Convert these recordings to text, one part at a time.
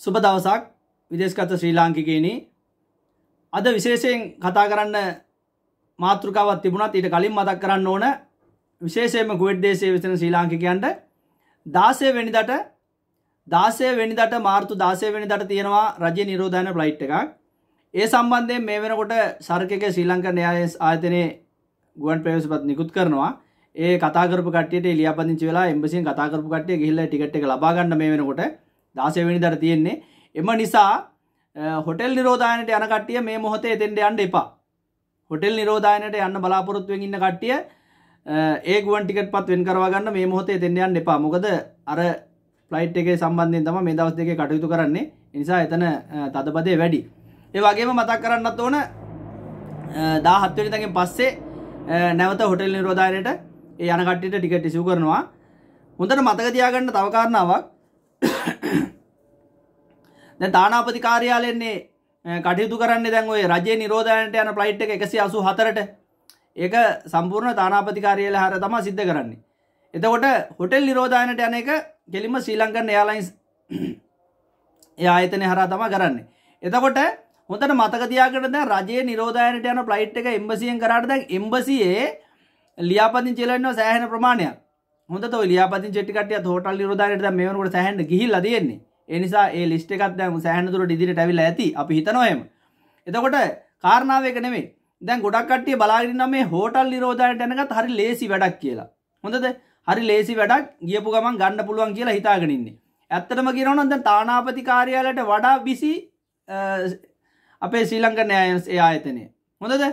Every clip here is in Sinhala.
සුබ දවසක් විදේශගත ශ්‍රී ලාංකිකයනි. අද විශේෂයෙන් කතා කරන්න මාතෘකාවත් තිබුණත් ඊට කලින් මතක් කරන්න ඕන විශේෂයෙන්ම කුවට් දේශය විසන ශ්‍රී ලාංකිකයන්ට දාසය වෙනිදට දාසය වෙනිදට මාර්තු දාසය වෙනිදට තියෙනවා රජය නිරෝධන ප්ලයිට් එකක්. ඒ සම්බන්ධයෙන් මේ වෙනකොට සර්කක ශ්‍රී ලංක න්‍යාය ආයතනය ගුවන් ප්‍රවේශපත් නිකුත් කරනවා. ඒ කතාකරපු කටියට ලියාපදිංචි වෙලා එම්බසියෙන් කතාකරපු කටිය ගිහිල්ල ටිකට් එක ලබාගන්න මේ වෙනකොට. දාසයවෙනි දර තියෙන්නේ. එම නිසා හොටෙල් නිරෝධායනට යන කට්ටිය මේ මොහොතේ එතෙන්ට යන්න එපා. හොටෙල් නිරෝධායනට යන්න බලාපොරොත්තුවෙන් ඉන්න කට්ටිය ඒ ගුවන් ටිකට් පත් වෙන් කරවාගන්න මේ මොහොතේ එතෙන්ට යන්න එපා. මොකද අර ෆ්ලයිට් එක සම්බන්ධයෙන් තම මේ දවස් දෙකේ කටයුතු කරන්නේ. නිසා එතන තදබදේ වැඩි. ඒ වගේම මතක් කරන්නත් ඕන දා හත්වනි තකින් පස්සේ නැවත හොටෙල් නිරෝධායනයට ඒ යන කට්ටිට ටිකට ඉසු කරනවා. හොඳට මතක තියාගන්න තවකාරණාවක් දැ තානාපති කාර්යාලයන්නේ කටයුතු කරන්න දැන් ඔය රජය නිරෝධයනට යන ප්ලයිට් එක එකසි අසු හතරට ඒක සම්පූර්ණ තානාපති කාරයල හර තම සිද්ධ කරන්නේ. එතකොට හොටෙල් නිරෝධායනට යන එක කෙලිම ශ්‍රී ලංකන් එයාලයින්ස් ඒ ආයතනය හරා තම කරන්නේ. එතකොට හොතට මතකතියාකට රජයේ නිරෝධයනට යන ප්ලයිට් එක එම්බසියෙන් කරට දැන් එම්බසියේ ලියාපතින් චෙලන්න සෑහන ප්‍රමාණයක්. හොඳ ලියාපති චෙටිකට හෝටල් නිරෝධනයට මේවනකට සැහන්ට ගිහිල් තියෙන්නේ. එනිසා ඒ ලිස්ට එකත් දැම සෑහනතුරට ඉදිරිට ඇවිල ඇති. අපි හිතනොයම එතකොට කාරණාවක නෙවේ දැන් ගොඩක් කටිය බලාගෙන මේ හෝටල් නිරෝධයට යනකත් හරි ලේසි වැඩක් කියලා. හොඳද? හරි ලේසි වැඩක් ගියපු ගමන් ගන්න පුළුවන් කියලා හිතාගෙනන්නේ ඇත්තටම කියරනොද තානාපති කාර්යාලට වඩා බිසි අපේ ශ්‍රීලංක නෑයන්ස් ඒ ආයතනය. හොඳද?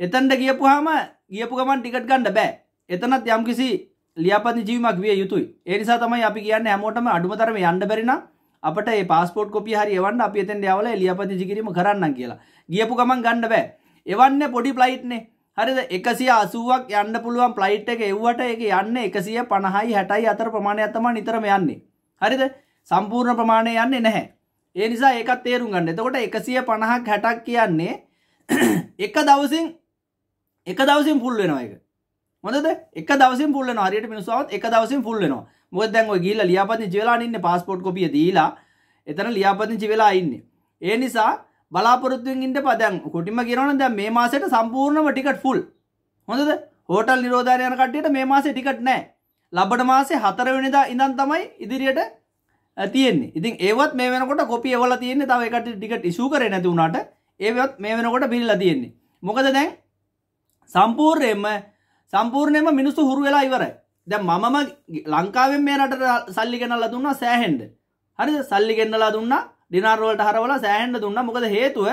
එතන්ට ගියපුහම ගියපු ගමන් ටිකට් ගණඩ බෑ. එතනත් යම්කිසි ලියාපති ජීවමක් විය යුතුයි. ඒනිසා තමයි අපි කියන්න හැමෝටම අඩුමතරම යන්න බැරිනා අපට පස්පෝට් කොපි හරි එවන්න අපි එතෙන් යවල ලියපති ජිකිරීම කරන්න කියලා. ගියපු ගමන් ගන්න බෑ. එවන්න පොඩි ප්ලයිට්නේ හරිද? එකසිය අසුවක් යන්න පුළුවන් ප්ලයිට් එක එව්වට එක යන්න එකසිය පණහයි හැටයි අතර ප්‍රමාණය අත්තම නිතරම යන්නේ. හරිද? සම්පූර්ණ ප්‍රමාණය යන්නේ නැහැ. ඒ නිසා ඒකත් තේරුම් ගන්න. එතකොට එකසිය පණහක් හැටක් කියන්නේ එක දවසින් එක දවසින් පුල් වෙනවා එක හොඳද? එක දවසින් පුල්ලන හරියට මිනිසාවත් එක දවසින් පුල්ලනවා මොකද දැන් ඔය ගිහිල්ලා ලියාපදිංචි වෙලා ඉන්නේ પાස්පෝර්ට් කොපිය දීලා. එතන ලියාපදිංචි වෙලා ඉන්නේ. ඒ නිසා බලාපොරොත්තුවෙන් ඉන්න පා දැන් කොටිම කියනවනම් දැන් මේ මාසෙට සම්පූර්ණම ටිකට් ෆුල් හොඳද? හෝටල් නිරෝධාරය යන කට්ටියට මේ මාසේ ටිකට් නැහැ ලබට මාසේ 4 වෙනිදා ඉඳන් තමයි ඉදිරියට තියෙන්නේ. ඉතින් ඒවත් මේ වෙනකොට කොපි එවලා තියෙන්නේ. තව එකට ටිකට් ඉෂු කරේ නැති වුණාට ඒවත් මේ වෙනකොට බිල්ලා තියෙන්නේ. මොකද දැන් සම්පූර්ණයෙන්ම සම්පූර්ණයම මිනිස්සු හුරු වෙලා ඉවරයි. දැ මම ලංකාවෙන් මේ රට සල්ලි ගෙනල්ල දුන්න සෑහෙන්ඩ හරි සල්ලි ගෙන්නලා දුන්න ඩිනාර්වලට හරවල සෑහන්ඩ දුන්න. මොකද හේතුව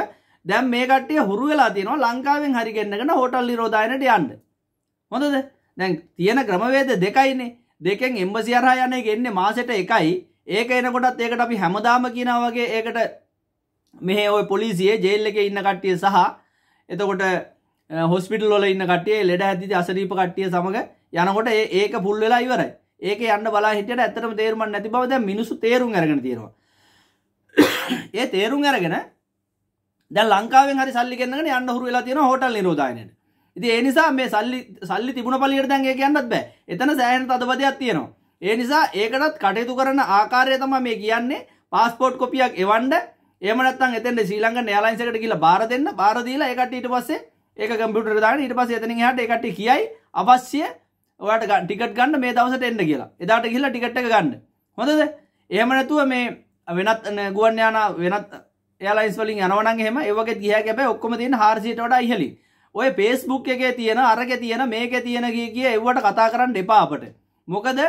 දැම් මේ කටිය හුරු වෙලා තිනවා ලංකාවෙන් හරිගෙන්න්නගෙන හෝටල් නිරෝධයනට යන්ඩ හොඳද? දැන් තියෙන ක්‍රමවේද දෙකයිනේ. දෙකෙන් එම්බසිරහා යන ගෙන්නේ මාසට එකයි. ඒක එනකොටත් ඒකට අපි හැමදාම කියනවගේ ඒකට මෙහ ඔය පොලිසියේ ජේල්ල එක ඉන්න කට්ටිය සහ එතකොට හොස්පිටල් ොල ඉන්න කටිය ලෙඩ ඇති අසරීප කට්ටිය සමඟ යනකොට ඒක පුල් වෙලා ඉවරයි. ඒක යන්න බලා හිට ඇතරම තේරුම නැති බවද මිනිසු තේරුම් අරගෙන තියෙනවා. ඒ තේරුම් අරගෙන දැ ලංකාවෙන් හරි සල්ලි කෙන්න්නගෙන යන්න හුරු වෙලා තියෙන හොටල් නිරෝධයනයට. ඉති ඒ නිසා මේ සල්ලි සල්ලි තිබුණ පලියට දැන්ගේ කියන්නත් බෑ. එතන සෑහන තදබදයක් තියෙනවා. ඒ නිසා ඒකටත් කටයුතු කරන ආකාරය තම මේ කියන්නේ. පාස්පෝට් කොපියක් එවන්ඩ ඒමනත්තන් එතෙන්ට ශ්‍රීලංක නෑලයින්සකට කියලා බාර දෙන්න. බාරදීලා එකට ඊට පස්සේ ඒක කම්පියුටර් දාන ඊට පස්සේ එතනින් එහාට ඒකට කියයි අවශ්‍ය ඔයාට ටිකට් ගන්න මේ දවසට එන්න කියලා. එදාට කියලා ටිකට් එක ගන්න. හොඳද? එහෙම නැතුව මේ වෙනත් ගුවන් යාන වෙනත් එයාලයිස් වලින් යනවනන් එහෙම ඒවගේ ගිය කැබ ඔක්කොම තියෙන හාර්සිට වඩා ඉහලි ඔය පේස්බුක් එකේ තියෙන අරග තියෙන මේක තියෙන කිය කිය එව්වට කතා කරන්න එපා අපට. මොකද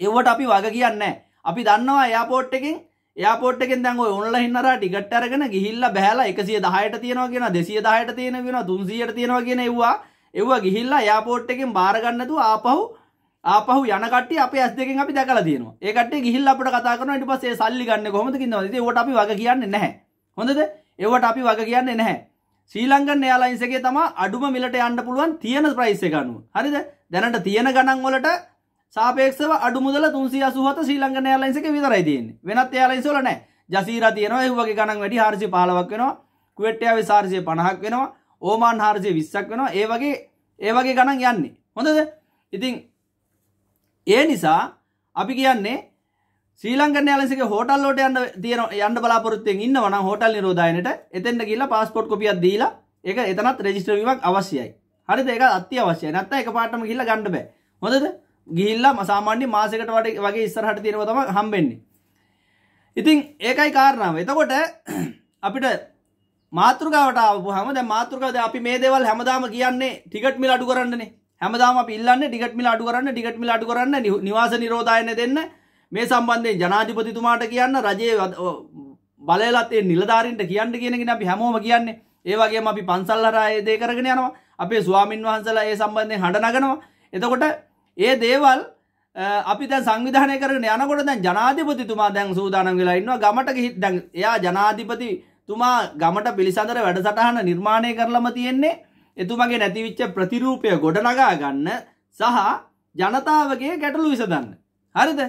එව්වට අපි වග කියන්න අපි දන්නවා යාපෝට් එකින් යාපෝට්ෙන් දැන් ඔන්ල හින්නර ටිගට් අරගෙන ගිහිල්ල බැහලා එකසිය දහයට තියෙනවා කියෙන දෙසිය දහයට තියෙන වෙන තුන්සියට තියෙනවා කියෙන එවා එව ගිහිල්ලා යාපෝට් එකෙන් බාරගන්නතු ආපහු ආපහු යනකට අප ඇස් දෙකින් අපි දැකල තියෙන ඒකට ගිහිල් අපට කතා කරන ට පසේ සල්ලි ගන්න කොමද න්න වට අපි වග කියන්න නැහැ. හොඳද? ඒවට අපි වග කියන්න නැහැ. සීලංගන් යාලයින්සගේ තම අඩුම මිලට යන්න පුළුවන් තියෙන ප්‍රයිස ගනුව හරිද? දැනට තියෙන ගණන් වලට සාපේක්ෂව අඩුමුදල තුන්සිය සුහත ශ්‍රීලංගන යාලයින්සක විතරයි තියන්නේ වෙනත් යාලයින්සොල නෑ ජසීර තියනවා ඒවගේ ගණන් වැඩි හාර්සි පාලවක් වෙනවා කුවට්ටයාව සාර්සය පණහක් වෙනවා ඕමාන් හාර්සය විස්සක් වෙනවා ඒ වගේ ඒ වගේ ගණන් යන්නේ හොඳද ඉතිං ඒ නිසා අපි කියන්නේ ශ්‍රීලංකන් යාලසික හෝටල්ලෝට යන්න තියෙන යන්න බලාපොරොත්තුවෙන් ඉන්නවනම් හෝටල් නිරෝධායනට එතෙන්ට ගිහිල්ලා පාස්පෝර්ට් කොපියක් දීලා ඒක එතනත් රෙජිස්ටර් වීමක් අවශ්‍යයි. හරිද? ඒක අත්‍යවශ්‍යයි. නැත්නම් එකපාරටම ගිහිල්ලා ගන්න බෑ. හොඳද? ගිහිල්ලා සාමාන්‍ය මාසයකට වගේ ඉස්සරහට තියෙනවා තමයි හම්බෙන්නේ. ඉතින් ඒකයි කාරණාව. එතකොට අපිට මාතෘකාවට ආවම දැන් මාතෘකාවද අපි මේ දේවල් හැමදාම කියන්නේ ටිකට් මිල අඩු කරන්නනේ. හැමදාම අපි ඉල්ලන්නේ ටිකට් මිල අඩු කරන්න, ටිකට් මිල අඩු කරන්න, නිවාස නිරෝධායන දෙන්න. මේ සම්බන්ධයෙන් ජනාධිපතිතුමාට කියන්න රජයේ බලයලත් ඒ නිලධාරීන්ට කියන්න කියන එක අපි හැමෝම කියන්නේ. ඒ වගේම අපි පන්සල් හරහා ඒ දේ කරගෙන යනවා. අපේ ස්වාමින් වහන්සේලා ඒ සම්බන්ධයෙන් හඬ නගනවා. එතකොට ඒ දේවල් අපි දැන් සංවිධානය කරගෙන යනකොට දැන් ජනාධිපතිතුමා දැන් සූදානම් වෙලා ඉන්නවා ගමට ගිහින් දැන් එයා ජනාධිපතිතුමා ගමට පිළිසඳර වැඩසටහන නිර්මාණය කරලම තියෙන්නේ එතුමගේ නැතිවිච්ච ප්‍රතිරූපය ගොඩනගා ගන්න සහ ජනතාවගේ ගැටලු විසඳන්න. හරිද?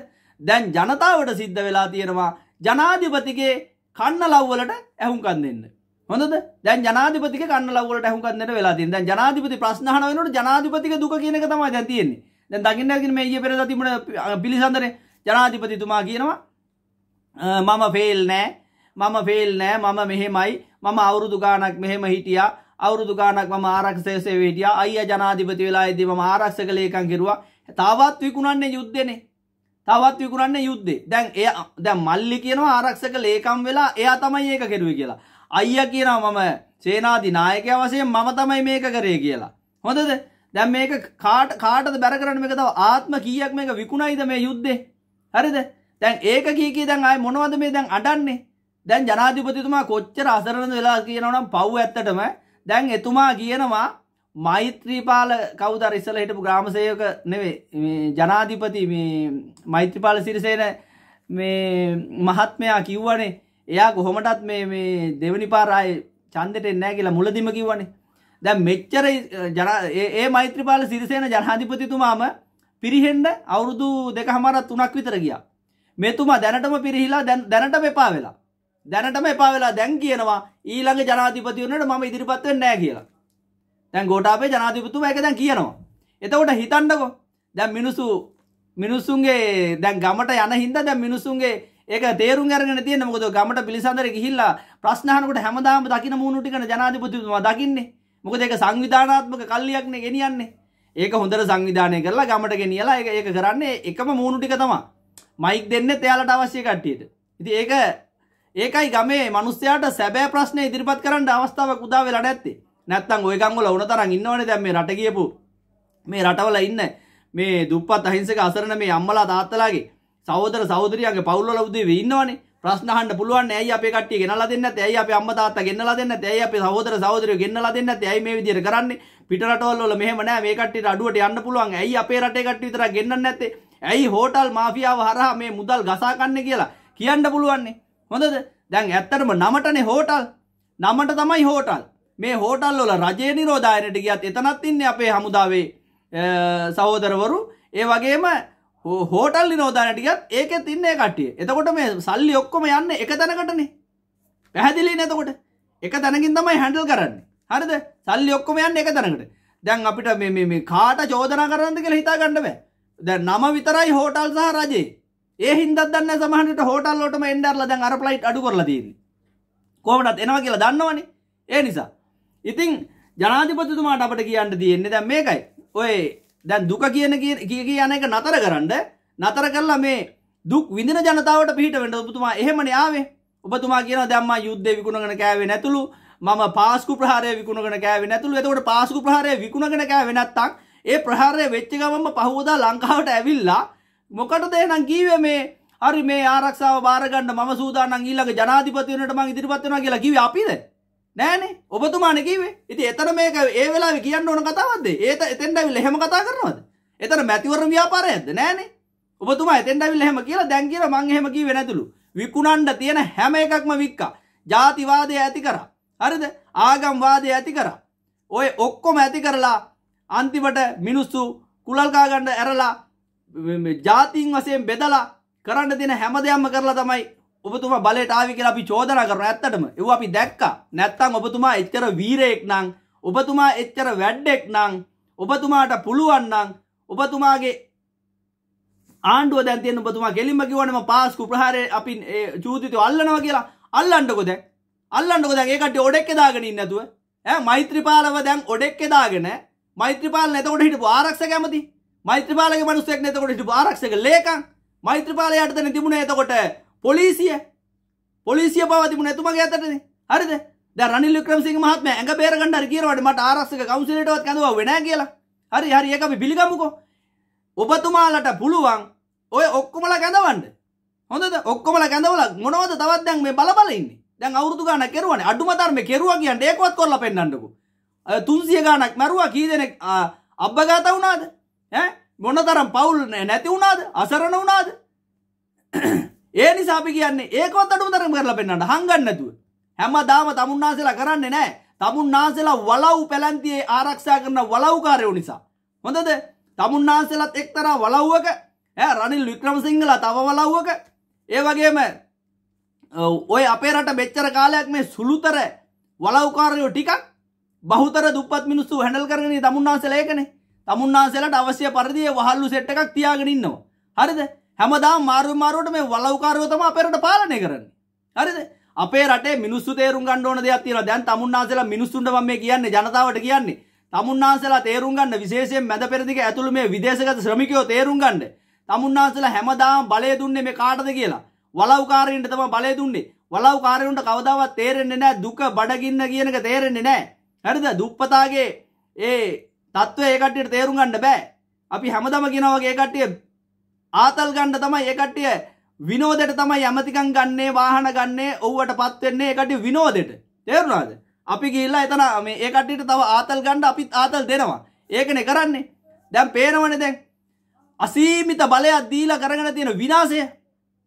දැන් ජනතාවට සිද්ධ වෙලා තියෙනවා ජනාධිපතිගේ කන්න ලව්වලට ඇහුම්කන් දෙන්න. හොඳද? දැන් ජනාධිපතිගේ කන්න ලව්වලට ඇහුම්කන් දෙන්න වෙලා තියෙනවා. දැන් ජනාධිපති ප්‍රශ්න අහන වෙනකොට ජනාධිපතිගේ දුක කියන එක තමයි දැන් තියෙන්නේ. දැන් දකින්න ඇතින මේ ඊයේ පෙරේදා තිබුණ පිළිසඳරේ ජනාධිපතිතුමා කියනවා මම ෆේල් නෑ මම ෆේල් නෑ මම මෙහෙමයි මම අවුරුදු ගානක් මෙහෙම හිටියා අවුරුදු ගානක් මම ආරක්ෂකසේ හිටියා අයියා ජනාධිපති වෙලා ඉදී මම ආරක්ෂක ලේකම් කෙරුවා. තවත් විකුණන්නේ යුද්ධනේ. තවත් විකුණන්නේ යුද්ධේ. දැන් එය දැන් මල්ලි කියනවා ආරක්ෂක ලේකම් වෙලා එයා තමයි ඒක කෙරුවේ කියලා. අයියා කියනවා මම සේනාධි නායකයා වශයෙන් මම තමයි මේක කරේ කියලා. හොඳද? දැන් මේක කාට කාටද බැර කරන්න? මේක තව ආත්ම කීයක් මේක විකුණයිද මේ යුද්ධේ? හරිද? දැන් ඒක කී කී දැන් ආයේ මොනවද මේ දැන් අඩන්නේ දැන් ජනාධිපතිතුමා කොච්චර අසරණද වෙලා කියනවනම් පව් ඇත්තටම දැන් එතුමා කියනවා මෛත්‍රීපාල කවුද අර ඉස්සලා හිටපු ග්‍රාමසේවක නෙවෙයි ජනාධිපති මේ මෛත්‍රීපාල සිරිසේන මේ මහත්මයා කිව්වනේ එයා කොහොමටත් මේ මේ දෙවනි පාර ආයේ ඡන්දෙට එන්නේ නැහැ කියලා මුලදිම කිව්වනේ. දැන් මෙච්චර ඒ මෛත්‍රපාල සිරිසේන ජනාධිපතිතුමාම පිරිහෙන්ඩ අවුරුදු දෙක හමරත් තුනක් විතර ගියා. මෙතුමා දැනටම පිරිහිලා දැනට එපා වෙලා. දැනටම එපා වෙලා දැන් කියනවා ඊළඟ ජනාධිපතිවනට මම ඉදිරිපත්වෙන් නෑ කියලා. දැන් ගෝටාපේ ජනාධිපතුම එක දැන් කියනවා. එතකොට හිතන්නකො දැන් මිනිසු මිනිස්සුන්ගේ දැන් ගමට යන හින්ද දැන් මිනිස්සුන්ගේ ඒක තේරුම් අරගෙන තියෙන මොකද ගමට පිළිසඳර ගිහිල්ලා ප්‍රශ්න අහනකොට හැමදාම දකින්න මූණු ටිකන ජනාධිපතිතුමා දකින්නේ මොකද ඒක සංවිධානාත්මක කල්ලියක්නේ ගෙනියන්නේ. ඒක හොඳට සංවිධානය කරලා ගමට ගෙනියලා ඒක ඒක කරන්නේ එකම මූණු ටික තමයි. මයික් දෙන්නේ එයාලට අවශ්‍ය කට්ටියට. ඉතින් ඒක ඒකයි ගමේ මිනිස්සයාට සැබෑ ප්‍රශ්න ඉදිරිපත් කරන්න අවස්ථාවක් උදා වෙලා නැත්තේ. නැත්තම් ওই ගම් වල උණ තරම් ඉන්නවනේ දැන් මේ රට ගියපු මේ රටවල ඉන්න මේ දුප්පත් අහිංසක අසරණ මේ අම්මලා තාත්තලාගේ සහෝදර සහෝදරියන්ගේ පවුල් වල උදේ ඉන්නවනේ. ප්‍රශ්න අහන්න පුළුවන් ඇයි අපේ කට්ටිය ගෙනලා දෙන්නේ නැත්තේ? ඇයි අපේ අම්මා තාත්තා ගෙනලා දෙන්නේ නැත්තේ? ඇයි අපේ සහෝදර සහෝදරියෝ ගෙනලා දෙන්නේ නැත්තේ? ඇයි මේ විදිහට කරන්නේ? පිට රටවල් වල මෙහෙම නෑ. මේ කට්ටියට අඩුවට යන්න පුළුවන්. ඇයි අපේ රටේ කට්ටිය විතරක් ගෙන්නන්නේ නැත්තේ? ඇයි හෝටල් මාෆියාව හරහා මේ මුදල් ගසා කන්නේ කියලා කියන්න පුළුවන්නේ? හොඳද? දැන් ඇත්තටම නමටනේ හෝටල්. නමට තමයි හෝටල්. මේ හෝටල් වල රජය නිරෝධායනට ගියත් එතනත් ඉන්නේ අපේ හමුදාවේ සහෝදරවරු. ඒ වගේම හෝටල් නිරෝධානටිකත් ඒකෙත් ඉන්න කටිය එතකොට මේ සල්ලි ඔක්කොම යන්න එක තැනකටනේ. පැහැදිලි නතකොට එක තැනකින් තමයි හැඩල් කරන්න. හරිද? සල්ලි ඔක්කොම යන්න එක තැනකට. දැන් අපිට මේ කාට චෝදනා කරන්න කියලා හිතා ගන්න බෑ. දැන් නම විතරයි හෝටල් සහ රජේ. ඒ හින්දත් දන්න සමහරට හෝටල් වලටම එන්ඩර්ලා දැන් අර ෆ්ලයිට් අඩු කරලා තියෙන්නේ. කොහොමදත් එනවා කියලා දන්නවනේ. ඒ නිසා. ඉතින් ජනාධිපතිතුමාට අපට කියන්න තියෙන්නේ දැන් මේකයි. ඔය දැන් දුක කියන කිය කියන එක නතර කරන්න නතර කරලා මේ දුක් විඳින ජනතාවට පිහිට වෙන්න ඔබතුමා එහෙමනේ ආවේ. ඔබතුමා කියනවා දැන් මම යුද්ධේ විකුණගෙන කෑවේ නැතුළු මම පාස්කු ප්‍රහාරය විකුණගෙන කෑවේ නැතුළු. එතකොට පාස්කු ප්‍රහාරය විකුණගෙන කෑවේ නැත්තම් ඒ ප්‍රහාරය වෙච්ච ගමන්ම පහවදා ලංකාවට ඇවිල්ලා මොකටද එහෙනම් කීවේ මේ? හරි මේ ආරක්ෂාව බාර ගන්න මම සූදානම් ඊළඟ ජනාධිපති වෙනට මම ඉදිරිපත් වෙනවා කියලා කිව්වේ අපිද? නෑනේ. ඔබතුමාන කිවේ ඉති එතන මේක ඒ වෙලා කියන්න ඕන කතාවද ඒත එතෙන්ට විල් හෙම කතා කරනවද? එතන මැතිවරම ව්‍යාපාරයද නෑනේ. ඔබතුමා එතෙන්ට විල් හෙම කියලා දැන් කියලා මං එහෙම කිව්වේ නැතුළු. විකුණන්න තියෙන හැම එකක්ම වික්කා. ජාතිවාදය ඇති කරා. හරිද? ආගම්වාදය ඇති කරා. ඔය ඔක්කොම ඇති කරලා අන්තිමට මිනිස්සු කුලල්කා ගන්න ඇරලා ජාතින් වශයෙන් බෙදලා කරන්න තියෙන හැම දෙයක්ම කරලා තමයි ඔබතුමා බලයට ආවි කියලා අපි චෝදනා කරනවා ඇත්තටම. ඒව අපි දැක්කා. නැත්තම් ඔබතුමා එච්චර වීරයෙක් නම් ඔබතුමා එච්චර වැඩෙක් නම් ඔබතුමාට පුළුවන් නම් ඔබතුමාගේ ආණ්ඩුව දැන් තියෙන ඔබතුමා කෙලින්ම කිව්වනේ මම පාස්කු ප්‍රහාරය අපි චූතිතු අල්ලනවා කියලා. අල්ලන්නකෝ දැන්. අල්ලන්නකෝ දැන්. ඒ කට්ටිය ඔඩෙක්කේ දාගෙන ඉන්නේ නැතුව. ඈ මෛත්‍රීපාලව දැන් ඔඩෙක්කේ දාගෙන මෛත්‍රීපාල එතකොට හිටපු ආරක්ෂක ඇමති. මෛත්‍රීපාලගේ මිනිස්සෙක් නේ එතකොට හිටපු ආරක්ෂක ලේකම්. මෛත්‍රීපාල යටතේ තිබුණේ එතකොට පොලිසිය. පොලිසිය පවා තිබුණේ එතුමගේ අතටනේ හරිද? දැන් රනිල් වික්‍රමසිංහ මහත්මයා ඇඟ බේර ගන්න හරි කියනවාට මට ආරක්ෂක කවුන්සිලේටවත් කැඳවුවා වෙන්නේ නැහැ කියලා? හරි හරි ඒක අපි පිළිගමුකෝ. ඔබතුමාලට පුළුවන් ඔය ඔක්කොමලා කැඳවන්න. හොඳද? ඔක්කොමලා කැඳවලා මොනවද තවත් දැන් මේ බල බල ඉන්නේ? දැන් අවුරුදු ගානක් කෙරුවනේ. අඩුම තරමේ කෙරුවා කියන්නේ ඒකවත් කරලා පෙන්නන්නකෝ. 300 ගානක් මරුවා කී දෙනෙක් අබ්බගත වුණාද? ඈ? මොනතරම් පවුල් නැති වුණාද? අසරණ වුණාද? ඒ නිසා අපි කියන්නේ ඒකවත් අඩුම තරම් කරලා පෙන්නන්න. හංගන්න නැතුව. හැමදාම තමුන්නාසලා කරන්නේ නැහැ. තමුන්නාසලා වලව් පැලැන්තියේ ආරක්ෂා කරන වලව්කාරයෝ නිසා. හොඳද? තමුන්නාසලත් එක්තරා වලව්වක රනිල් වික්‍රමසිංහලා තව වලව්වක. ඒ වගේම ඔය අපේ රට මෙච්චර කාලයක් මේ සුළුතර වලව්කාරයෝ ටිකක් බහුතර දුප්පත් මිනිස්සු හැඩල් කරගෙන තමුන්නාසලා ඒකනේ. තමුන්නාසලට අවශ්‍ය පරිදි වහල්ලු සෙට් එකක් තියාගෙන ඉන්නවා. හරිද? හැමදාම මාරු මාරුවට මේ වලව්කාරයෝ තමයි අපේ රට පාලනය කරන්නේ. හරිද? අපේ රටේ මිනිස්සු තේරුම් ගන්න ඕන දෙයක් තියෙනවා. දැන් තමුන්නාසලා මිනිස්සුන්ට මම මේ කියන්නේ ජනතාවට කියන්නේ. තමුන්නාසලා තේරුම් ගන්න විශේෂයෙන් මැද පෙරදිග ඇතුළු මේ විදේශගත ශ්‍රමිකයෝ තේරුම් ගන්න. තමුන්නාසලා හැමදාම බලය දුන්නේ මේ කාටද කියලා. වලව්කාරයින්ට තමයි බලය දුන්නේ. වලව්කාරයුන්ට කවදාවත් තේරෙන්නේ නැහැ. දුක බඩගින්න කියන එක තේරෙන්නේ නැහැ. හරිද? දුප්පතාගේ ඒ තත්ත්වය ඒ කට්ටියට තේරුම් ගන්න බෑ. අපි හැමදම කියනවා වගේ ඒ කට්ටිය ආතල් ගන්න තමයි ඒ කට්ටිය. විනෝදයට තමයි ඇමතිකම් ගන්නේ වාහන ගන්නේ ඔව්වට පත් වෙන්නේ ඒ කට්ටිය විනෝදයට. තේරුණාද? අපි ගිහිල්ලා එතන මේ ඒ කට්ටියට තව ආතල් ගන්න අපිත් ආතල් දෙනවා. ඒකනේ කරන්නේ. දැන් පේනවනේ දැන්. අසීමිත බලයක් දීලා කරගෙන තියෙන විනාශය.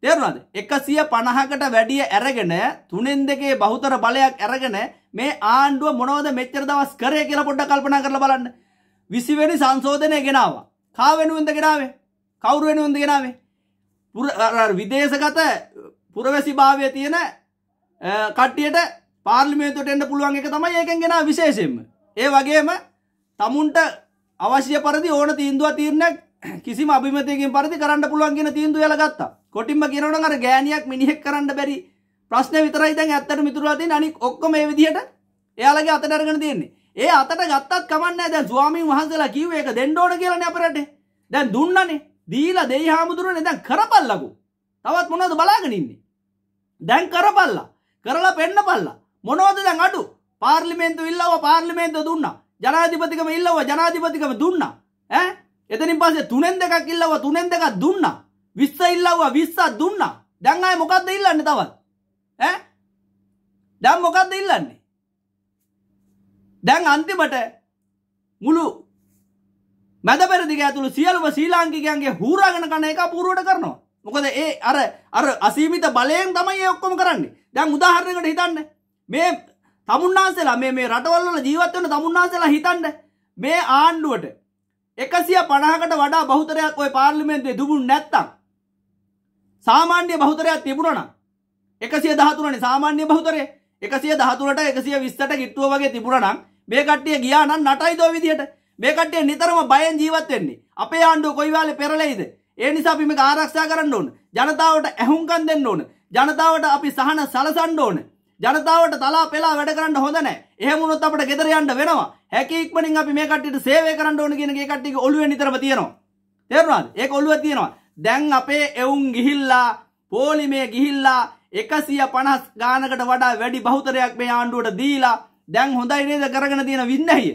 තේරුණාද? 150කට වැඩිය අරගෙන තුනෙන් දෙකේ බහුතර බලයක් අරගෙන මේ ආණ්ඩුව මොනවද මෙච්චර දවස් කරේ කියලා පොඩ්ඩක් කල්පනා කරලා බලන්න. 20 වෙනි සංශෝධනය ගෙනාවා. කා වෙනුවෙන්ද ගෙනාවේ? කවුරු වෙනුවෙන්ද ගෙනාවේ විදේශගත පුරවැසි භාවය තියෙන කට්ටියට පාර්ලිමේන්තුවට එන්න පුළුවන් එක තමයි ඒකෙන් ගෙනා විශේෂයෙන්ම ඒ වගේම තමුන්ට අවශ්‍ය පරිදි ඕන තීන්දුවක් තීරණයක් කිසිම අභිමතයකින් පරිදි කරන්න පුළුවන් කියන තීන්දුව එලා ගත්තා. කොටින්ම කියනවනම් අර ගෑණියක් මිනිහෙක් කරන්න බැරි ප්‍රශ්නේ විතරයි දැන් ඇත්තට මිතුරුලා තියෙන අනික ඔක්කොම මේ විදිහට එයාලගේ අතට අරගෙන තියෙන්නේ. ඒ අතට ගත්තත් කමන්නේ දැන් ස්වාමීන් වහන්සේලා කිව්වේ ඒක දෙන්න ඕන කියලානේ අපේ රටේ. දැන් දුන්නනේ. දීලා දෙයි හාමුදුරනේ දැන් කරපල්ලකෝ. තවත් මොනවද බලාගෙන ඉන්නේ? දැන් කරපල්ලා. කරලා පෙන්නපල්ලා. මොනවද දැන් අඩු? පාර්ලිමේන්තුව ඉල්ලව පාර්ලිමේන්තුව දුන්නා. ජනාධිපතිකම ඉල්ලව ජනාධිපතිකම දුන්නා. ඈ එතනින් පස්සේ තුනෙන් දෙකක් ඉල්ලව තුනෙන් දෙකක් දුන්නා. 20 ඉල්ලව 20ක් දුන්නා. දැන් ආයේ මොකද්ද ඉල්ලන්නේ තවත්? ඈ දැන් මොකද්ද ඉල්ලන්නේ? දැන් අන්තිමට මුළු මැද පෙරදිග ඇතුළු සියලුම ශ්‍රී ලාංකිකයන්ගේ හූරාගෙන කන එක අපූර්වට කරනවා. මොකද ඒ අර අර අසීමිත බලයෙන් තමයි ඒ ඔක්කොම කරන්නේ. දැන් උදාහරණයකට හිතන්න. මේ තමුන්නාන්සලා මේ මේ රටවල් වල ජීවත් වෙන තමුන්නාන්සලා හිතන්න මේ ආණ්ඩුවට 150කට වඩා බහුතරයක් ওই පාර්ලිමේන්තුවේ දුබුන් නැත්තම් සාමාන්‍ය බහුතරයක් තිබුණා නම් 113නේ සාමාන්‍ය බහුතරය 113ට 120ට කිට්ටුව වගේ තිබුණා නම් මේ කට්ටිය ගියා නම් නටයිද ඔය විදියට මේ කට්ටිය නිතරම බයෙන් ජීවත් වෙන්නේ අපේ ආණ්ඩුව කොයි වෙලාවෙ පෙරලෙයිද ඒ නිසා අපි මේක ආරක්ෂා කරන්න ඕන ජනතාවට ඇහුම්කන් දෙන්න ඕන ජනතාවට අපි සහන සලසන්න ඕන ජනතාවට තලා පෙලා වැඩ කරන්න හොඳ නැහැ. එහෙම වුණොත් අපිට ගෙදර යන්න වෙනවා. හැකි ඉක්මනින් අපි මේ කට්ටියට සේවය කරන්න ඕන කියන එක කට්ටියගේ ඔළුවේ නිතරම තියෙනවා. තේරුණාද? ඒක ඔළුවේ තියෙනවා. දැන් අපේ එවුන් ගිහිල්ලා පොලිමේ ගිහිල්ලා 150 ගානකට වඩා වැඩි බහුතරයක් මේ ආණ්ඩුවට දීලා දැන් හොඳයි නේද කරගෙන තියෙන වින්නහිය.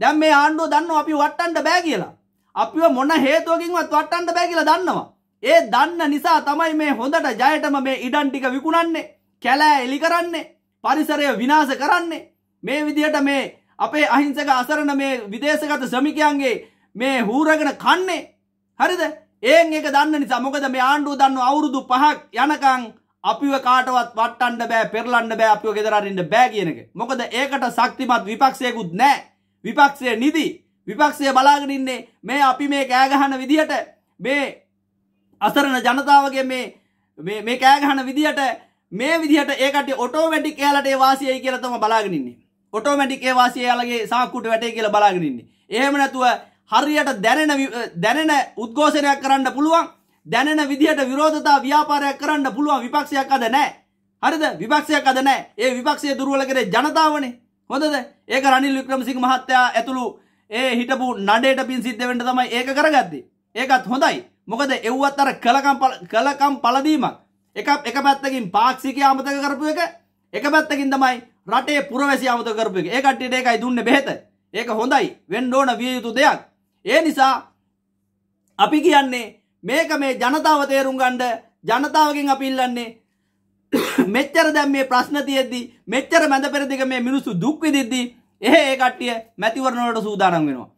දැන් මේ ආණ්ඩුව දන්නවා අපි වටන්න බෑ කියලා. අපිව මොන හේතුවකින්වත් වටන්න බෑ කියලා දන්නවා. ඒ දන්න නිසා තමයි මේ හොඳට ජයටම මේ ඉඩම් ටික විකුණන්නේ. කැලෑ එලි කරන්නේ පරිසරය විනාශ කරන්නේ මේ විදිහට මේ අපේ අහිංසක අසරණ මේ විදේශගත ශ්‍රමිකයන්ගේ මේ හූරගෙන කන්නේ හරිද ඒන් එක දන්න නිසා මොකද මේ ආණ්ඩුව දන්න අවුරුදු පහක් යනකං අපිව කාටවත් වට්ටන්න බෑ පෙරලන්න බෑ අපිව ගෙදරරින්න බෑ කියන එක මොකද ඒකට ශක්තිමත් විපක්ෂයකුත් නෑ විපක්ෂය නිදි. විපක්ෂය බලාගෙන ඉන්නේ මේ අපි මේ කෑගහන විදිහට මේ අසරණ ජනතාවගේ මේ මේ කෑගහන විදිහට මේ විදිහට ඒකට ඔටෝමැටික් එයාලට ඒ වාසියයි කියලා තමයි බලාගෙන ඉන්නේ. ඔටෝමැටික් ඒ වාසිය එයාලගේ සාක්කුවට වැටේ කියලා බලාගෙන ඉන්නේ. එහෙම නැතුව හරියට දැනෙන දැනෙන උද්ඝෝෂණයක් කරන්න පුළුවන් දැනෙන විදිහට විරෝධතා ව්‍යාපාරයක් කරන්න පුළුවන් විපක්ෂයක් අද නෑ හරිද? විපක්ෂයක් අද නෑ ඒ විපක්ෂය දුරුවල කරේ ජනතාවනේ. හොඳද? ඒක රනිල් වික්‍රමසිංහ මහත්තයා ඇතුළු ඒ හිටපු නඩේට පින් සිද්ධ වෙන්න තමයි ඒක කරගත්තේ. ඒකත් හොඳයි. මොකද එව්වත් අර කලකම් කලකම් පලදීමක් එක එක පැත්තකින් පාක්ෂිකය අමතක කරපු එක එක පැත්තකින් තමයි රටේ පුරවැසි අමතක කරපු එක. ඒ කට්ටියට ඒකයි දුන්නේ බෙහෙත. ඒක හොඳයි. වෙන්න ඕන විය යුතු දෙයක්. ඒ නිසා අපි කියන්නේ මේක මේ ජනතාව තේරුම් ගන්න ජනතාවගෙන් අපි ඉල්ලන්නේ මෙච්චර දැන් මේ ප්‍රශ්න තියෙද්දි මෙච්චර මැද පෙරදිග මේ මිනිස්සු දුක් විඳිද්දි එහෙ ඒ කට්ටිය මැතිවරණ වලට සූදානම් වෙනවා.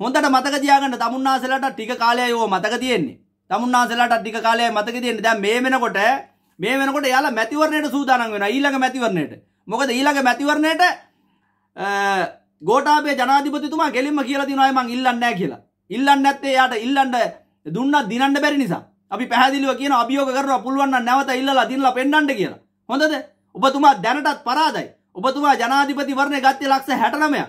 හොඳට මතක තියාගන්න තමුන්නාසලාට ටික කාලයයි ඕව මතක තියෙන්නේ. තමුන්නාසලාට ටික කාලයයි මතක තියෙන්නේ. දැන් මේ වෙනකොට මේ වෙනකොට යාලා මැතිවරණයට සූදානම් වෙනවා ඊළඟ මැතිවරණයට මොකද ඊළඟ මැතිවරණයට ගෝඨාභය ජනාධිපතිතුමා කෙලින්ම කියලා තිනවා මං ඉල්ලන්නේ නැහැ කියලා. ඉල්ලන්නේ නැත්තේ යාට ඉල්ලන්න දුන්නත් දිනන්න බැරි නිසා. අපි පැහැදිලිව කියන අභියෝග කරනවා පුළුවන් නම් නැවත ඉල්ලලා දිනලා පෙන්නන්න කියලා. හොඳද? ඔබතුමා දැනටත් පරාදයි. ඔබතුමා ජනාධිපති වර්ණය ගත්තේ ලක්ෂ 69ක්.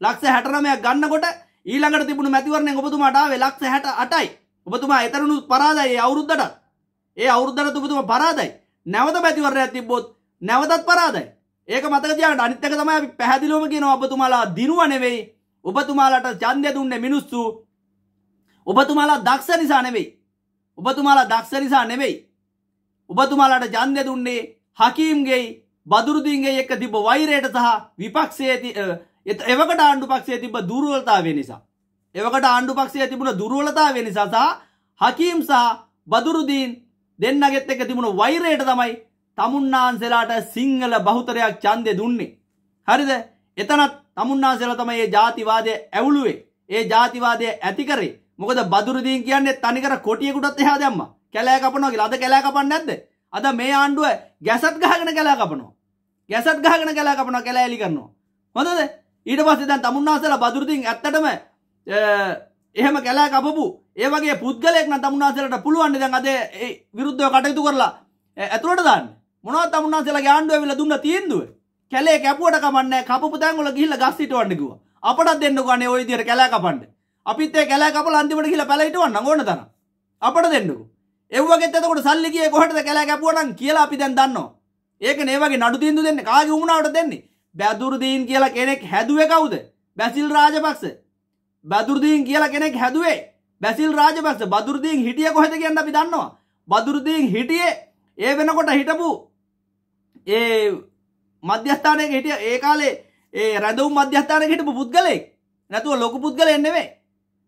ලක්ෂ 69ක් ගන්නකොට ඊළඟට තිබුණු මැතිවරණයෙන් ඔබතුමාට ආවේ ලක්ෂ 68යි. ඔබතුමා එතරුණු පරාදයි ඒ අවුරුද්දට. ඒ අවුරුද්දට ඔබතුමා පරාදයි. නැවත මැතිවරණයක් තිබ්බොත් නැවතත් පරාදයි. ඒක මතක තියාගන්න අනිත් එක තමයි අපි පැහැදිලිවම කියනවා ඔබතුමාලා දිනුව නෙවෙයි. ඔබතුමාලාට ඡන්දය දුන්නේ මිනිස්සු. ඔබතුමාලා දක්ෂ නිසා නෙවෙයි. ඔබතුමාලා දක්ෂ නිසා නෙවෙයි. ඔබතුමාලාට ඡන්දය දුන්නේ හකීම්ගේ බදුරුදීන්ගේ එක්ක තිබ්බ වෛරයට සහ විපක්ෂයේ එවකට ආණ්ඩු පක්ෂයේ තිබ්බ දුර්වලතාවය නිසා. එවකට ආණ්ඩු පක්ෂයේ තිබුණ දුර්වලතාවය නිසා සහ හකීම් සහ බදුරුදීන් දෙන්නගෙත් එක තිබුණ වෛරයට තමයි තමුන්නාන්සෙලාට සිංහල බහුතරයක් ඡන්දය දුන්නේ. හරිද? එතනත් තමුන්නාන්සෙලා තමයි මේ ජාතිවාදය ඇවුලුවේ. ඒ ජාතිවාදය ඇති කරේ. මොකද බදුරුදීන් කියන්නේ තනිකර කොටියෙකුටත් එහා දැම්මා. කැලෑ කපනවා කියලා. අද කැලෑ කපන්නේ නැද්ද? අද මේ ආණ්ඩුව ගැසට් ගහගෙන කැලෑ කපනවා. ගැසට් ගහගෙන කැලෑ කපනවා කැලෑ එලි කරනවා. හොඳද? ඊට පස්සේ දැන් තමුන්නාන්සෙලා බදුරුදීන් ඇත්තටම එහෙම කැලෑ කපපු ඒ වගේ පුද්ගලයෙක් නම් තමුන්නාන්සෙලාට පුළුවන් දැන් අද විරුද්ධව කටයුතු කරලා ඇතුළට දාන්න. මොනවද තමුන්නාන්සෙලාගේ ආණ්ඩුව ඇවිල්ලා දුන්න තීන්දුව? කැලේ කැපුවට කමන්නේ කපපු තැන් වල ගිහිල්ලා ගස් හිටවන්න කිව්වා. අපටත් දෙන්නකෝ අනේ ওই විදියට කැලෑ කපන්න. අපිත් ඒ කැලෑ කපලා අන්තිමට ගිහිල්ලා පැල හිටවන්න ඕන තරම්. අපට දෙන්නකෝ. ඒ වගේත් එතකොට සල්ලි ගියේ කොහෙටද කැලෑ කැපුවා නම් කියලා අපි දැන් දන්නවා. ඒකනේ ඒ වගේ නඩු තීන්දුව දෙන්නේ කාගේ උමනාවට දෙන්නේ? බැදුරුදීන් කියලා කෙනෙක් හැදුවේ කවුද? බැසිල් රාජපක්ෂ. බදුරුදීන් කියලා කෙනෙක් හැදුවේ බැසිල් රාජපක්ෂ. බදුරුදීන් හිටියේ කොහෙද කියන්න අපි දන්නවා. බදුරුදීන් හිටියේ ඒ වෙනකොට හිටපු ඒ මධ්‍යස්ථානයක හිටිය ඒ කාලේ ඒ රැඳවුම් මධ්‍යස්ථානයක හිටපු පුද්ගලයෙක්. නැතුව ලොකු පුද්ගලයෙක් නෙමෙයි.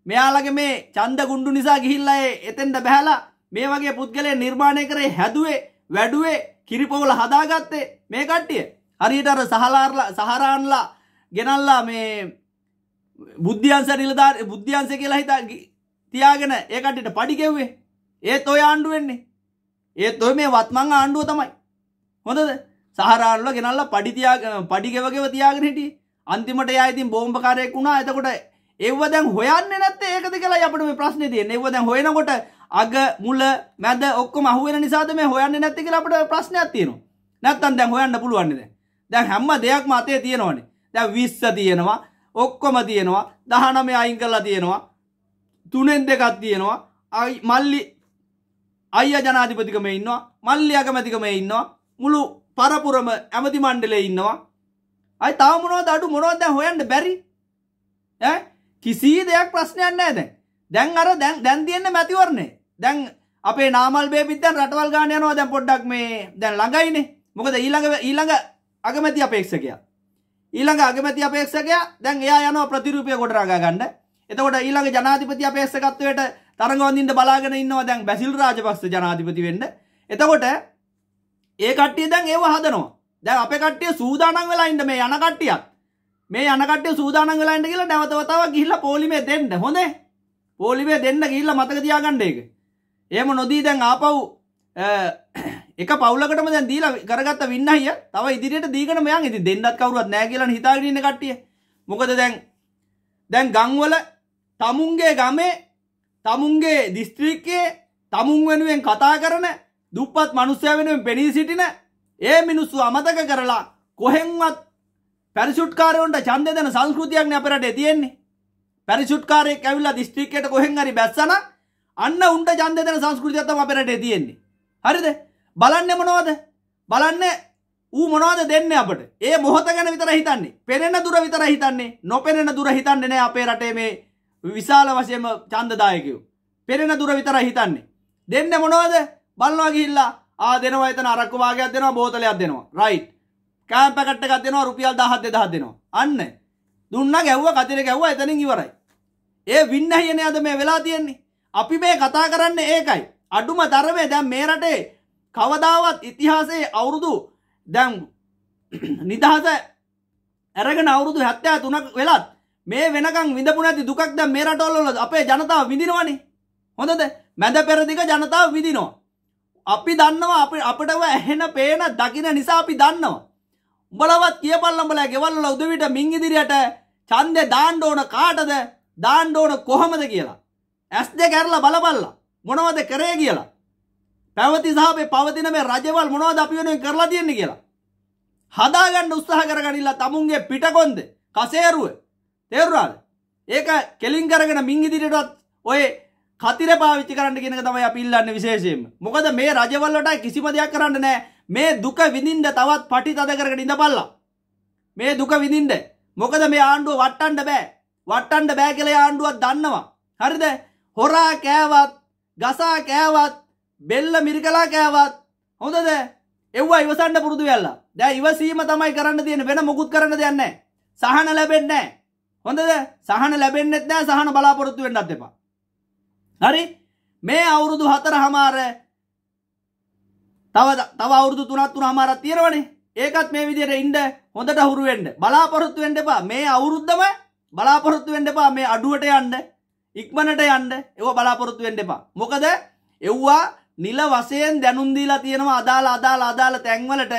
මෙයාලගේ මේ ඡන්ද ගුණ්ඩු නිසා ගිහිල්ලා එතෙන්ද බහැලා මේ වගේ පුද්ගලයන් නිර්මාණය කරේ හැදුවේ වැඩුවේ කිරිපොවල හදාගත්තේ මේ කට්ටිය. හරියට අර සහලාරලා සහරාන්ලා ගෙනල්ලා මේ බුද්ධ්‍යන්ස නිලධාර බුද්ධ්‍යන්ස කියලා හිතා තියාගෙන ඒ කට්ටියට පඩි කෙව්වේ. ඒත් ඔය ආණ්ඩු වෙන්නේ. ඒත් ඔය මේ වත්මන් ආණ්ඩුව තමයි. හොඳද? සහරාන්ලා ගෙනල්ලා පඩි තියාගෙන පඩි ගෙවගෙව තියාගෙන හිටියේ. අන්තිමට එයා ඉතින් බෝම්බකාරයෙක් වුණා. එතකොට ඒව දැන් හොයන්නේ නැත්තේ ඒකද කියලා අපිට මේ ප්‍රශ්නේ තියෙන්නේ. ඒව දැන් හොයනකොට අග මුල මැද ඔක්කොම අහුවෙන නිසාද මේ හොයන්නේ නැත්තේ කියලා අපිට ප්‍රශ්නයක් තියෙනවා. නැත්තම් දැන් හොයන්න පුළුවන් නේද? දැන් හැම දෙයක්ම අතේ තියෙනවනේ. දැන් 20 තියෙනවා, ඔක්කොම තියෙනවා, 19 අයින් කරලා තියෙනවා. තුනෙන් දෙකක් තියෙනවා. මල්ලි අයියා ජනාධිපතිකමේ ඉන්නවා, මල්ලි අගමැතිකමේ ඉන්නවා. මුළු පරපුරම ඇමති මණ්ඩලයේ ඉන්නවා. අයි තව මොනවද අඩු මොනවද දැන් හොයන්න බැරි? ඈ කිසි දෙයක් ප්‍රශ්නයක් නැහැ දැන්. දැන් අර දැන් දැන් තියෙන මැතිවරණේ. දැන් අපේ නාමල් බේබිත් දැන් රටවල් ගාන යනවා දැන් පොඩ්ඩක් මේ දැන් ළඟයිනේ. මොකද ඊළඟ ඊළඟ අගමැති අපේක්ෂකයා. ඊළඟ අගමැති අපේක්ෂකයා දැන් එයා යනවා ප්‍රතිරූපය ගොඩනගා ගන්න. එතකොට ඊළඟ ජනාධිපති අපේක්ෂකත්වයට තරඟ වඳින්න බලාගෙන ඉන්නවා දැන් බැසිල් රාජපක්ෂ ජනාධිපති වෙන්න. එතකොට ඒ කට්ටිය දැන් ඒව හදනවා. දැන් අපේ කට්ටිය සූදානම් වෙලා ඉන්න මේ යන කට්ටියත්. මේ යන කට්ටිය සූදානම් වෙලා ඉන්න කියලා නැවත වතාවක් ගිහිල්ලා පොලිමේ දෙන්න. හොඳේ. පොලිමේ දෙන්න ගිහිල්ලා මතක තියාගන්න ඒක. එහෙම නොදී දැන් ආපහු එක පවුලකටම දැන් දීලා කරගත්ත වින්නහිය තව ඉදිරියට දීගෙන මයන් ඉතින් දෙන්නත් කවුරුවත් නැහැ කියලා හිතාගෙන ඉන්න කට්ටිය. මොකද දැන් දැන් ගම්වල තමුන්ගේ ගමේ තමුන්ගේ දිස්ත්‍රික්කයේ තමුන් වෙනුවෙන් කතා කරන දුප්පත් මිනිස්සයා වෙනුවෙන් පෙනී සිටින ඒ මිනිස්සු අමතක කරලා කොහෙන්වත් පැරිසුට්කාරයොන්ට ඡන්දය දෙන සංස්කෘතියක් නේ අපේ රටේ තියෙන්නේ. පැරිසුට්කාරයෙක් ඇවිල්ලා දිස්ත්‍රික්කයට කොහෙන් හරි බැස්සන අන්න උන්ට ඡන්දය දෙන සංස්කෘතිය තමයි අපේ රටේ තියෙන්නේ. හරිද? බලන්නේ මොනවද? බලන්නේ ඌ මොනවද දෙන්නේ අපට? ඒ මොහොත ගැන විතර හිතන්නේ. පෙනෙන දුර විතර හිතන්නේ. නොපෙනෙන දුර හිතන්නේ නෑ අපේ රටේ මේ විශාල වශයෙන්ම ඡන්දදායකයෝ. පෙනෙන දුර විතර හිතන්නේ. දෙන්නේ මොනවද? බලනවා ගිහිල්ලා ආ දෙනවා එතන අරක්කු වාගයක් දෙනවා බෝතලයක් දෙනවා. රයිට්. කෑම් පැකට් එකක් දෙනවා රුපියල් 1000 2000 දෙනවා. අන්න දුන්න ගැව්ව කතිර ගැව්ව එතනින් ඉවරයි. ඒ වින්නහියන අද මේ වෙලා තියෙන්නේ. අපි මේ කතා කරන්නේ ඒකයි. අඩුම තරමේ දැන් මේ රටේ කවදාවත් ඉතිහාසයේ අවුරුදු දැන් නිදහස ඇරගෙන අවුරුදු හැත්තෑ තුනක් වෙලත් මේ වෙනකං විඳපු නැති දුකක් දැන් මේ රටවල අපේ ජනතාව විඳිනවනේ. හොඳද? මැද පෙරදිග ජනතාව විඳිනවා. අපි දන්නවා අපි අපිටව ඇහෙන පේන දකින නිසා අපි දන්නවා. උඹලවත් කියපල්ලා උඹලා ගෙවල් වල උදවිට මින් ඉදිරියට ඡන්දේ දාන්න ඕන කාටද දාන්න ඕන කොහමද කියලා. ඇස් දෙක ඇරලා බලපල්ලා මොනවද කරේ කියලා. පැවති සහපේ පවතින මේ රජවල් මොනවද අපි වෙනුවෙන් කරලා තියෙන්නේ කියලා. හදාගන්න උත්සාහ කරගනිලා තමුන්ගේ පිටකොන්ද කසේරුව තේරුණාද? ඒක කෙලින් කරගෙන මින් ඉදිරියටවත් ඔය කතිර පාවිච්චි කරන්න කෙනක තමයි අපි ඉල්ලන්නේ විශේෂයෙන්ම. මොකද මේ රජවල් වලට කිසිම දෙයක් කරන්න නැහැ. මේ දුක විඳින්න තවත් පටි තද කරගෙන ඉඳපල්ලා. මේ දුක විඳින්න. මොකද මේ ආණ්ඩුව වට්ටන්න බෑ. වට්ටන්න බෑ කියලා ආණ්ඩුවක් දන්නවා. හරිද? හොරා කෑවත්, ගසා කෑවත්, බෙල්ල මිරිකලා කෑවත් හොඳද? එව්වා ඉවසන්න පුරුදු වෙලා. දැන් ඉවසීම තමයි කරන්න තියෙන්නේ වෙන මොකුත් කරන්න දෙයක් නැහැ. සහන ලැබෙන්නේ නැහැ. හොඳද? සහන ලැබෙන්නෙත් නැහැ සහන බලාපොරොත්තු වෙන්නත් එපා. හරි? මේ අවුරුදු හතර හමාර තව තව අවුරුදු තුනක් තුන හමාරක් තියෙනවනේ. ඒකත් මේ විදිහට ඉන්න හොඳට හුරු වෙන්න. බලාපොරොත්තු වෙන්න එපා. මේ අවුරුද්දම බලාපොරොත්තු වෙන්න එපා මේ අඩුවට යන්න. ඉක්මනට යන්න. ඒව බලාපොරොත්තු වෙන්න එපා. මොකද එව්වා නිල වශයෙන් දැනුම් දීලා තියෙනවා අදාළ අදාළ අදාළ තැන්වලට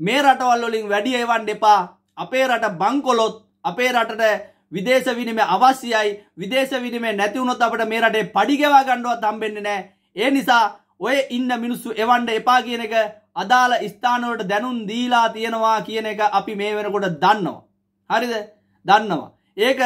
මේ රටවල් වලින් වැඩි එවන්න එපා. අපේ රට බංකොලොත් අපේ රටට විදේශ විනිමය අවශ්‍යයි. විදේශ විනිමය නැති වුණොත් අපිට මේ රටේ පඩි ගෙවා ගන්නවත් හම්බෙන්නේ නැහැ. ඒ නිසා ඔය ඉන්න මිනිස්සු එවන්න එපා කියන එක අදාළ ස්ථානවලට දැනුම් දීලා තියෙනවා කියන එක අපි මේ වෙනකොට දන්නවා. හරිද? දන්නවා. ඒක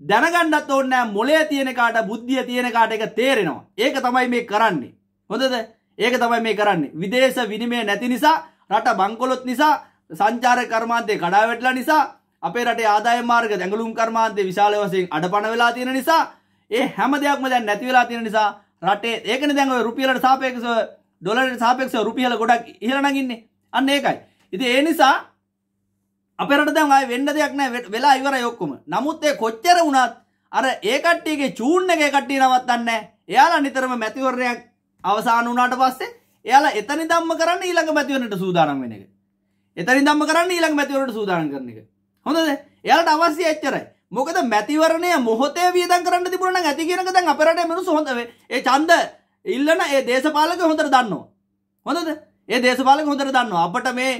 දැනගන්නත් ඕනේ නැහැ මොලේ තියෙන කාට බුද්ධිය තියෙන කාට ඒක තේරෙනවා. ඒක තමයි මේ කරන්නේ. හොඳද? ඒක තමයි මේ කරන්නේ. විදේශ විනිමය නැති නිසා රට බංකොලොත් නිසා සංචාරක කර්මාන්තේ කඩා වැටලා නිසා අපේ රටේ ආදායම් මාර්ග දැඟලුම් කර්මාන්තේ විශාල වශයෙන් අඩපණ වෙලා තියෙන නිසා ඒ හැම දෙයක්ම දැන් නැති වෙලා තියෙන නිසා රටේ ඒකනේ දැන් ඔය රුපියලට සාපේක්ෂව ඩොලරට සාපේක්ෂව රුපියල ගොඩක් ඉහළ නගින්නේ. අන්න ඒකයි. ඉතින් ඒ නිසා අපේ රට දැන් ආයේ වෙන්න දෙයක් නැහැ වෙලා ඉවරයි ඔක්කොම. නමුත් ඒ කොච්චර වුණත් අර ඒ කට්ටියගේ චූන් එකේ කට්ටිය නවත්තන්නේ නැහැ. එයාලා නිතරම මැතිවරණයක් අවසාන වුණාට පස්සේ එයාලා එතනින් ධම්ම කරන්න ඊළඟ මැතිවරණයට සූදානම් වෙන එක. එතනින් ධම්ම කරන්න ඊළඟ මැතිවරණයට සූදානම් කරන එක. හොඳද? එයාලට අවශ්‍ය එච්චරයි. මොකද මැතිවරණය මොහොතේ වියදම් කරන්න තිබුණා නම් ඇති කියනක දැන් අපේ රටේ මිනිස්සු හොඳ ඒ ඡන්ද ඉල්ලන ඒ දේශපාලක හොඳට දන්නවා. හොඳද? ඒ දේශපාලක හොඳට දන්නවා. අපිට මේ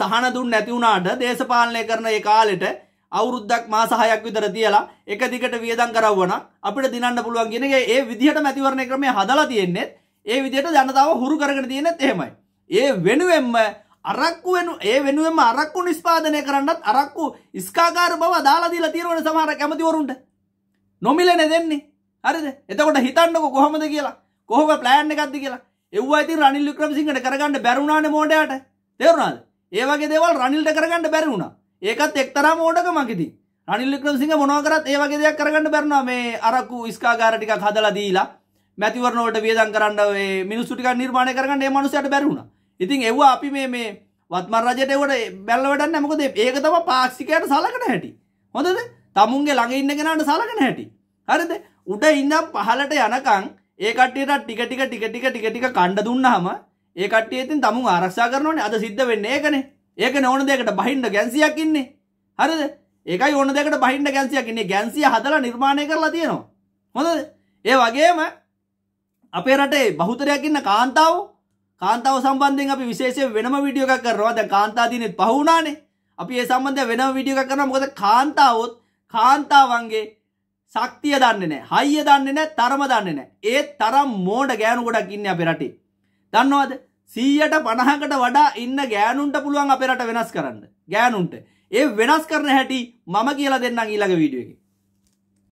සහන දුන්න නැති වුණාට දේශපාලනය කරන ඒ කාලෙට අවුරුද්දක් මාස 6ක් විතර තියලා එක දිගට වියදම් කරවුවනම් අපිට දිනන්න පුළුවන් කියන එක ඒ විදිහට මැතිවරණ ක්‍රමය හදලා තියෙන්නේ ඒ විදිහට ජනතාව හුරු කරගෙන තියෙනෙත් එහෙමයි. ඒ වෙනුවෙන්ම අරක්කු වෙනු ඒ වෙනුවෙන්ම අරක්කු නිස්පාදනය කරන්නත් අරක්කු ඉස්කාකාර බව දාලා දීලා තියෙනවනේ සමහර කැමතිවරුන්ට. නොමිලනේ දෙන්නේ. හරිද? එතකොට හිතන්නකො කොහොමද කියලා. කොහොම ප්ලෑන් එකක්ද කියලා. එව්වා ඉතින් රනිල් වික්‍රමසිංහට කරගන්න බැරි වුණානේ මොඩයාට. තේරුණාද? ඒ වගේ දේවල් රනිල්ට කරගන්න බැරි වුණා. ඒකත් එක්තරා මොඩකමක් ඉතින්. රනිල් වික්‍රමසිංහ මොනවා කරත් ඒ වගේ දෙයක් කරගන්න බැරුණා මේ අරක්කු ඉස්කාකාර ටිකක් හදලා දීලා මැතිවරණ වලට වියදම් කරන්න මේ මිනිස්සු ටිකක් නිර්මාණය කරගන්න ඒ මනුස්සයාට බැරි වුණා. ඉතින් එව්වා අපි මේ මේ වත්මන් රජයට ඒවට බැල්ල වැඩක් නැහැ මොකද ඒක තමයි පාක්ෂිකයට සලකන හැටි. හොඳද? තමුන්ගේ ළඟ ඉන්න කෙනාට සලකන හැටි. හරිද? උඩ ඉඳන් පහලට යනකම් ඒ කට්ටියට ටික ටික ටික ටික ටික ටික කණ්ඩ දුන්නාම ඒ කට්ටිය ඉතින් තමුන් ආරක්ෂා කරනෝනේ අද සිද්ධ වෙන්නේ ඒකනේ. ඒකනේ ඕන දෙයකට බහින්න ගැන්සියක් ඉන්නේ. හරිද? ඒකයි ඕන දෙයකට බහින්න ගැන්සියක් ඉන්නේ. ගැන්සිය හදලා නිර්මාණය කරලා තියෙනවා. හොඳද? ඒ වගේම අපේ රටේ බහුතරයක් ඉන්න කාන්තාවෝ කාන්තාව සම්බන්ධයෙන් අපි විශේෂයෙන් වෙනම වීඩියෝ එකක් කරනවා. දැන් කාන්තා දිනෙත් පහ වුණානේ. අපි ඒ සම්බන්ධයෙන් වෙනම වීඩියෝ එකක් කරනවා. මොකද කාන්තාවොත් කාන්තාවන්ගේ ශක්තිය දන්නේ නැහැ. හයිය දන්නේ නැහැ. තරම දන්නේ නැහැ. ඒ තරම් මෝඩ ගෑනු ගොඩක් ඉන්නේ අපේ රටේ. දන්නවද? 100ට 50කට වඩා ඉන්න ගෑනුන්ට පුළුවන් අපේ රට වෙනස් කරන්න. ගෑනුන්ට. ඒ වෙනස් කරන හැටි මම කියලා දෙන්නම් ඊළඟ වීඩියෝ එකේ.